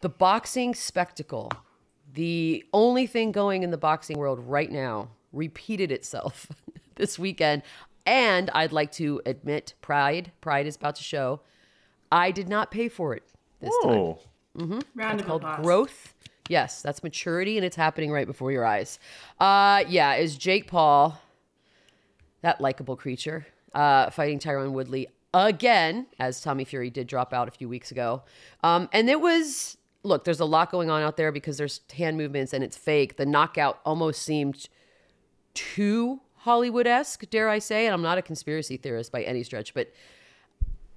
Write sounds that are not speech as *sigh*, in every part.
the boxing spectacle, the only thing going in the boxing world right now, repeated itself *laughs* this weekend. And I'd like to admit, Pride, Pride is about to show. I did not pay for it this time. Oh, Round of Called applause. growth. Yes, that's maturity, and it's happening right before your eyes. Uh, yeah, is Jake Paul, that likable creature, uh, fighting Tyron Woodley again, as Tommy Fury did drop out a few weeks ago. Um, and it was look, there's a lot going on out there because there's hand movements and it's fake. The knockout almost seemed too Hollywood esque, dare I say. And I'm not a conspiracy theorist by any stretch, but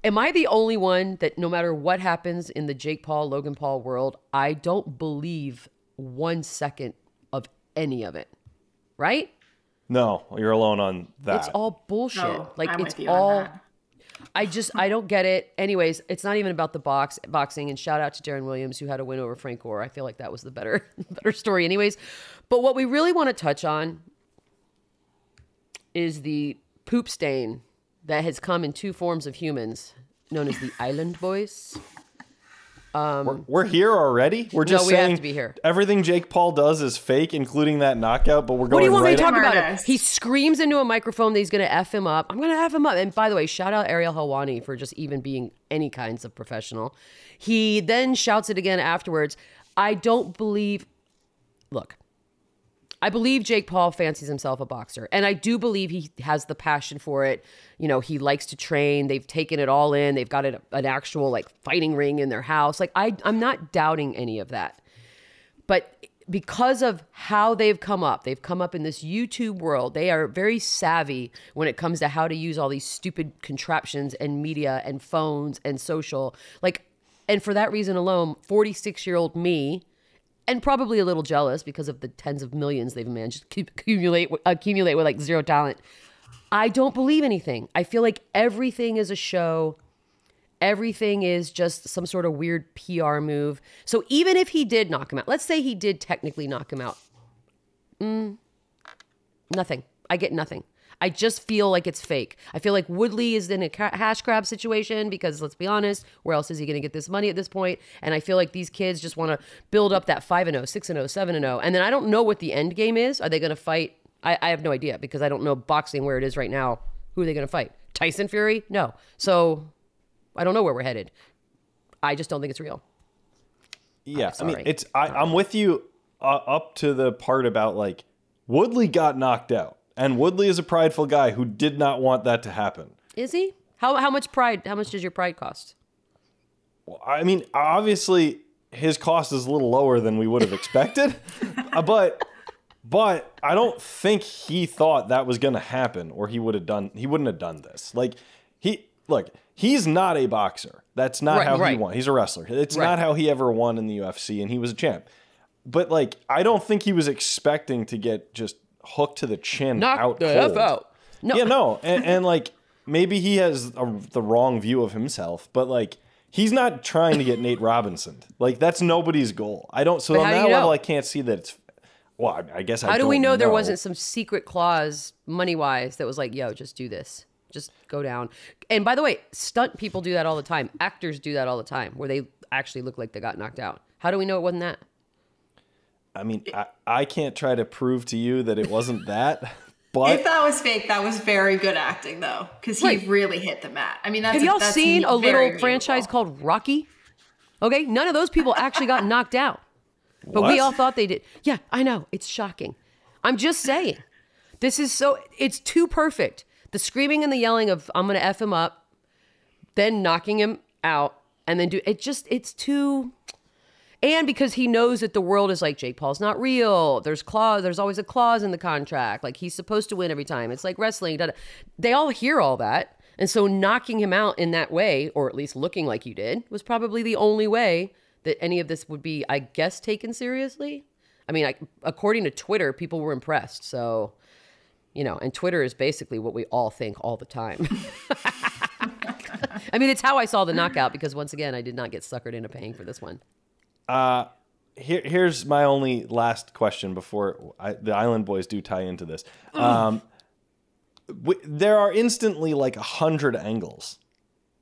am I the only one that no matter what happens in the Jake Paul, Logan Paul world, I don't believe one second of any of it? Right? no, you're alone on that. It's all bullshit. Oh, like I'm it's with you on all that. I just I don't get it. Anyways, it's not even about the box boxing. And shout out to Deron Williams who had a win over Frank Gore. I feel like that was the better *laughs* better story. Anyways, but what we really want to touch on is the poop stain that has come in two forms of humans, known as the Island Boys. Um, we're, we're here already. We're just we have saying to be here. everything Jake Paul does is fake, including that knockout. But we're going What do you want right me to talk about? It? He screams into a microphone that he's going to f him up. I'm going to f him up. And by the way, shout out Ariel Helwani for just even being any kinds of professional. He then shouts it again afterwards. I don't believe. Look, I believe Jake Paul fancies himself a boxer, and I do believe he has the passion for it. You know, he likes to train. They've taken it all in. They've got an actual like fighting ring in their house. Like I, I'm not doubting any of that but because of how they've come up, they've come up in this YouTube world. They are very savvy when it comes to how to use all these stupid contraptions and media and phones and social. Like, and for that reason alone, 46 year old me, and probably a little jealous because of the tens of millions they've managed to accumulate accumulate with like zero talent. I don't believe anything. I feel like everything is a show everything is just some sort of weird PR move. So even if he did knock him out, let's say he did technically knock him out, mm, nothing. I get nothing. I just feel like it's fake. I feel like Woodley is in a hash grab situation because let's be honest, where else is he going to get this money at this point? And I feel like these kids just want to build up that 5 and 0, 6 and 0, 7 and 0. And then I don't know what the end game is. Are they going to fight? I, I have no idea because I don't know boxing where it is right now. Who are they going to fight? Tyson Fury? No. So I don't know where we're headed. I just don't think it's real. Yeah, I mean, it's I, I'm with you uh, up to the part about like Woodley got knocked out, and Woodley is a prideful guy who did not want that to happen. Is he? How how much pride? How much does your pride cost? Well, I mean, obviously his cost is a little lower than we would have expected, *laughs* uh, but but I don't think he thought that was going to happen, or he would have done. He wouldn't have done this. Like he look, he's not a boxer. That's not Right, how he won. He's a wrestler. It's Right. not how he ever won in the UFC, and he was a champ. But like, I don't think he was expecting to get just hooked to the chin Knock out the cold. f out. No, Yeah, no, and, and like maybe he has a, the wrong view of himself, but like he's not trying to get Nate Robinson. Like that's nobody's goal. I don't. So But on that level, know? I can't see that it's. Well, I, I guess I How do we don't know there wasn't some secret clause money wise that was like, yo, just do this. Just go down. And by the way, stunt people do that all the time. Actors do that all the time where they actually look like they got knocked out. How do we know it wasn't that? I mean, I, I can't try to prove to you that it wasn't *laughs* that, but If that was fake, that was very good acting though, because he Right. really hit the mat. I mean, that's Have y'all that's seen a very little franchise meaningful. called Rocky? Okay, none of those people actually got *laughs* knocked out. But we all thought they did. Yeah, I know. It's shocking. I'm just saying. This is so it's too perfect. The screaming and the yelling of I'm gonna F him up, then knocking him out, and then do it just it's too and because he knows that the world is like Jake Paul's not real. There's clause. There's always a clause in the contract. Like he's supposed to win every time. It's like wrestling. da- da. They all hear all that, and so knocking him out in that way, or at least looking like you did, was probably the only way that any of this would be, I guess, taken seriously. I mean, I, according to Twitter, people were impressed. So, you know, and Twitter is basically what we all think all the time. *laughs* I mean, it's how I saw the knockout because once again, I did not get suckered into paying for this one. Here, here's my only last question before I, the Island Boys do tie into this. Um, w- there are instantly like a hundred angles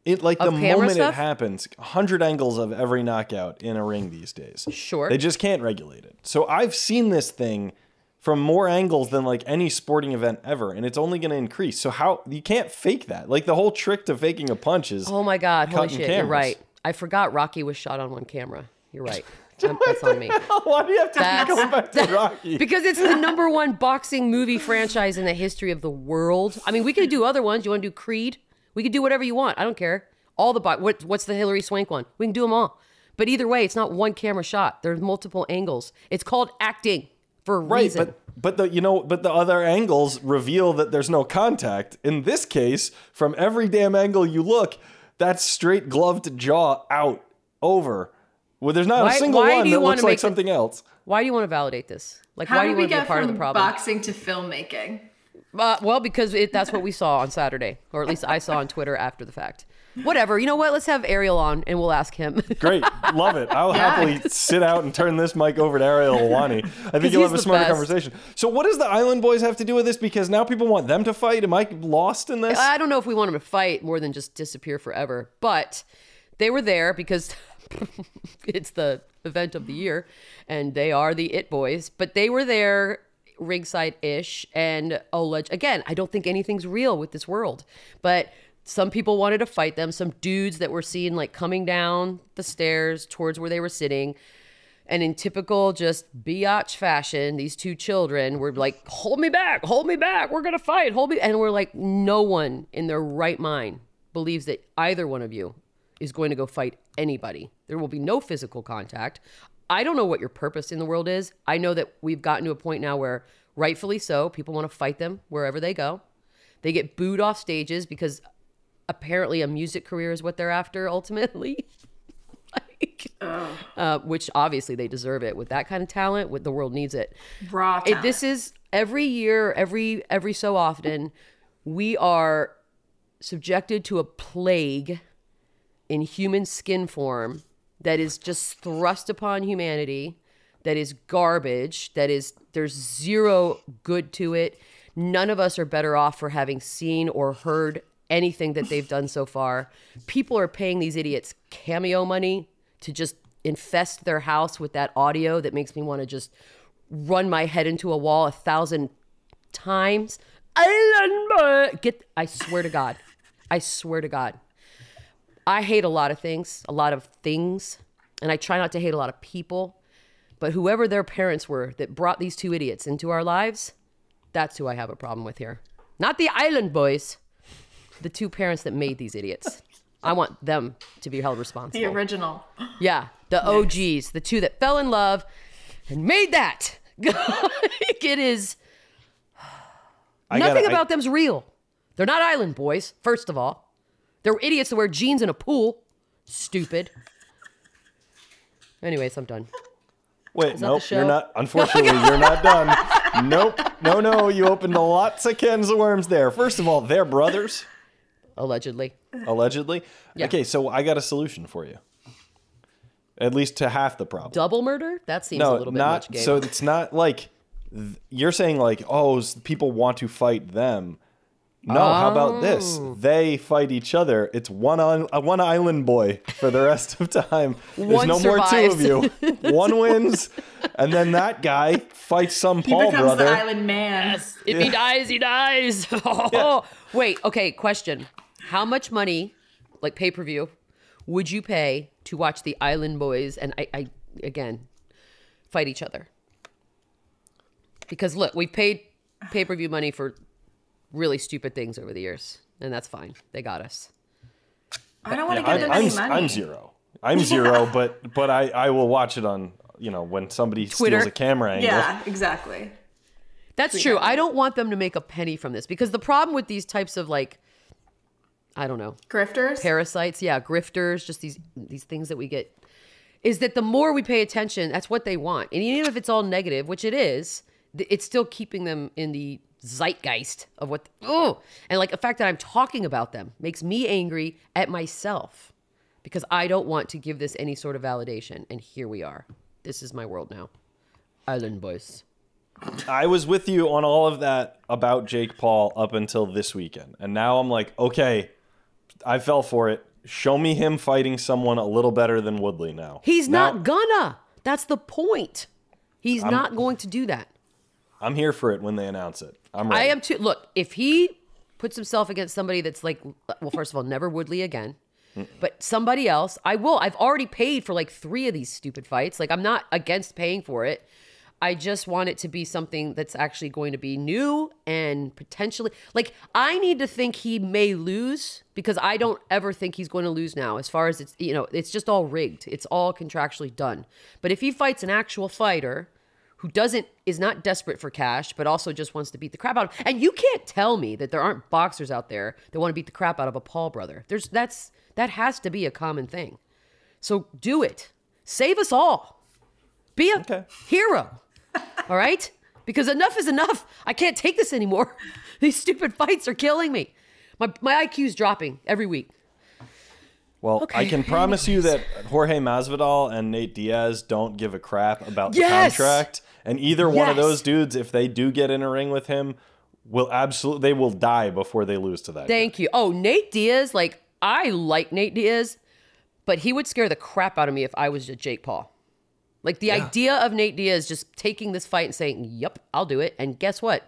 it like the Of camera moment stuff? it happens, hundred angles of every knockout in a ring these days. Sure. They just can't regulate it. So I've seen this thing from more angles than like any sporting event ever, and it's only going to increase. So how you can't fake that? Like the whole trick to faking a punch is Oh my God! Holy cutting shit! You're cameras. right. I forgot Rocky was shot on one camera. You're right. *laughs* Um, that's on me. *laughs* Why do you have to That's- keep going back to Rocky? *laughs* Because it's the number one boxing movie franchise in the history of the world. I mean, we could do other ones. You want to do Creed? We could do whatever you want. I don't care. All the bo- what, what's the Hilary Swank one? We can do them all. But either way, it's not one camera shot. There's multiple angles. It's called acting for a Right, reason. but but the you know but the other angles reveal that there's no contact. In this case, from every damn angle you look, that's straight gloved jaw out over. Well, there's not Why- a single why one do you that wanna looks like make the- something else. why do you want to validate this? Like, How why do you we want to be a get part of from the problem? boxing to filmmaking? Uh, well, because it, that's what we saw on Saturday, or at least I saw on Twitter after the fact. Whatever. You know what? Let's have Ariel on and we'll ask him. *laughs* Great, love it. I'll Yeah. happily sit out and turn this mic over to Ariel Helwani. I think *laughs* you'll have a smarter best. conversation. So, what does the Island Boys have to do with this? Because now people want them to fight. Am I lost in this? I don't know if we want them to fight more than just disappear forever, but they were there because *laughs* it's the event of the year and they are the It Boys, but they were there ringside ish and alleged again, I don't think anything's real with this world, but some people wanted to fight them, some dudes that were seen like coming down the stairs towards where they were sitting. And in typical just biatch fashion, these two children were like, hold me back, hold me back, we're gonna fight, hold me. And we're like, no one in their right mind believes that either one of you is going to go fight anybody. There will be no physical contact. I don't know what your purpose in the world is. I know that we've gotten to a point now where, rightfully so, people want to fight them wherever they go. They get booed off stages because apparently a music career is what they're after *laughs* ultimately. like, uh, which obviously they deserve it with that kind of talent. With the world needs it. Raw It, this is every year, every every so often, we are subjected to a plague in human skin form that is just thrust upon humanity. That is garbage. That is there's zero good to it. None of us are better off for having seen or heard anything that they've done so far. People are paying these idiots cameo money to just infest their house with that audio that makes me want to just run my head into a wall a thousand times. Get I swear to God. I swear to God. I hate a lot of things, a lot of things, and I try not to hate a lot of people. But whoever their parents were that brought these two idiots into our lives, that's who I have a problem with here. Not the island boys, the two parents that made these idiots. *laughs* I want them to be held responsible. the original. Yeah, the OGs, the two that fell in love and made that. *laughs* it is I nothing gotta- I- about them's real. They're not island boys, first of all. They're idiots that wear jeans in a pool. Stupid. Anyways, I'm done. Wait, nope, you're not. *laughs* Unfortunately, you're not done. Nope, no, no. You opened lots of cans of worms there. First of all, they're brothers, Allegedly. allegedly. Yeah. Okay, so I got a solution for you. At least to half the problem. Double murder? That seems a no, little bit not much game. so. It's not like you're saying like, oh, people want to fight them. No, how about this? Oh. They fight each other. It's one on uh, one island boy for the rest of time. There's One no more two of you. *laughs* one wins, and then that guy fights some He Paul becomes brother. the island man. if he dies, he dies. *laughs* Wait, okay, question. How much money, like pay per view, would you pay to watch the Island Boys and I, I again fight each other? Because look, we've paid pay per view money for really stupid things over the years, and that's fine. They got us. I don't want to I'm, give them I'm, any money. I'm zero. I'm zero, *laughs* but but I, I will watch it on you know when somebody Twitter. steals a camera angle. Yeah, exactly. That's true. I don't want them to make a penny from this because the problem with these types of like, I don't know, Grifters. parasites, yeah, grifters, just these these things that we get, is that the more we pay attention, that's what they want. And even if it's all negative, which it is, it's still keeping them in the zeitgeist of what. Oh, and like the fact that I'm talking about them makes me angry at myself because I don't want to give this any sort of validation. And here we are. This is my world now. Island boys. I was with you on all of that about Jake Paul up until this weekend. And now I'm like, okay, I fell for it. show me him fighting someone a little better than Woodley now. He's Now- not gonna. That's the point. He's not going to do that. I'm here for it when they announce it. I'm ready. I am too. Look, if he puts himself against somebody that's like, well, first of all, never Woodley again, but somebody else, I will. I've already paid for like three of these stupid fights. Like, I'm not against paying for it. I just want it to be something that's actually going to be new and potentially like I need to think he may lose because I don't ever think he's going to lose now as far as it's you know it's just all rigged it's all contractually done but if he fights an actual fighter who doesn't is not desperate for cash but also just wants to beat the crap out of and you can't tell me that there aren't boxers out there that want to beat the crap out of a Paul brother. There's that's that has to be a common thing. So do it. Save us all. Be a Okay. hero. All right? Because enough is enough. I can't take this anymore. *laughs* These stupid fights are killing me. My, my iq's dropping every week Well, I can promise you that Jorge Masvidal and Nate Diaz don't give a crap about the Yes! contract, and either one of those dudes, if they do get in a ring with him, will absolutely they will die before they lose to that. guy. Thank you. Oh, Nate Diaz, like I like Nate Diaz, but he would scare the crap out of me if I was Jake Paul. Like the idea of Nate Diaz just taking this fight and saying, "Yep, I'll do it," and guess what?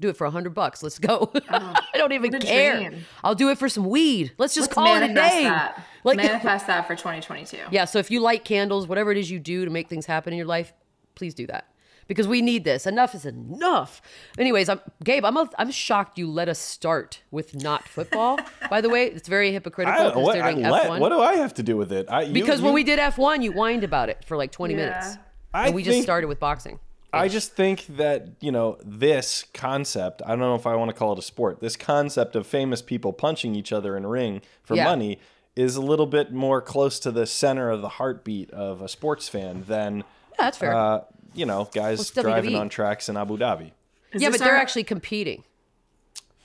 Do it for a hundred bucks. Let's go. *laughs* Oh, I don't even care. dream. I'll do it for some weed. Let's just Let's call it a manifest day. that. Like, *laughs* manifest that for 2022. yeah. So if you light candles, whatever it is you do to make things happen in your life, please do that because we need this. Enough is enough. Anyways, I'm Gabe. I'm a, I'm shocked you let us start with not football. By the way, it's very hypocritical I, what, I, considering let- F1. what do I have to do with it? I, you- because when we did F1, you whined about it for like 20 Yeah. minutes, I and we just started with boxing. I just think that, you know, this concept, I don't know if I want to call it a sport, this concept of famous people punching each other in a ring for Yeah. money is a little bit more close to the center of the heartbeat of a sports fan than, Yeah, that's fair. uh, you know, guys it's driving WWE. on tracks in Abu Dhabi. Is yeah, this but they're our- actually competing.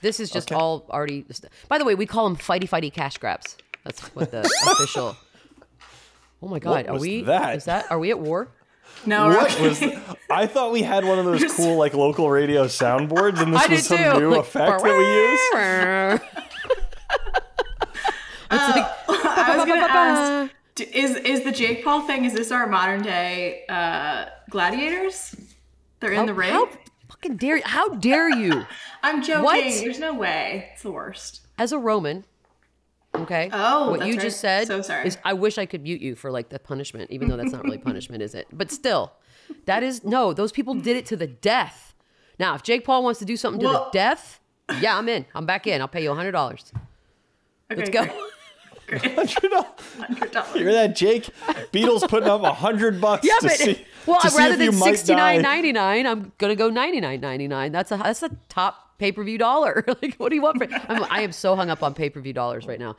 This is just Okay. all already. By the way, we call them fighty fighty cash grabs. That's what the *laughs* official. Oh my God, are was we? that? Is that? Are we at war? No, we're What was? I thought we had one of those cool like local radio soundboards, and this *laughs* I was some too. new Like, effect that we use. *laughs* it's like I was gonna *laughs* ask, is is the Jake Paul thing? Is this our modern day uh, gladiators? They're in the ring. How fucking dare? How dare you? I'm joking. What? There's no way. It's the worst. As a Roman, okay. Oh, what that's you right. just said. So sorry. Is I wish I could mute you for like the punishment, even though that's not really *laughs* punishment, is it? But still, that is no. Those people did it to the death. Now, if Jake Paul wants to do something to Well- the death, yeah, I'm in. I'm back in. I'll pay you hundred dollars. Okay, Let's go. Great. $100. You're that, Jake? Beadle's putting up a hundred bucks Yeah, to but see. well, rather than sixty nine ninety nine, I'm gonna go ninety nine ninety nine. That's a that's a top pay per view dollar. *laughs* like, what do you want? For, I'm, I am so hung up on pay per view dollars right now.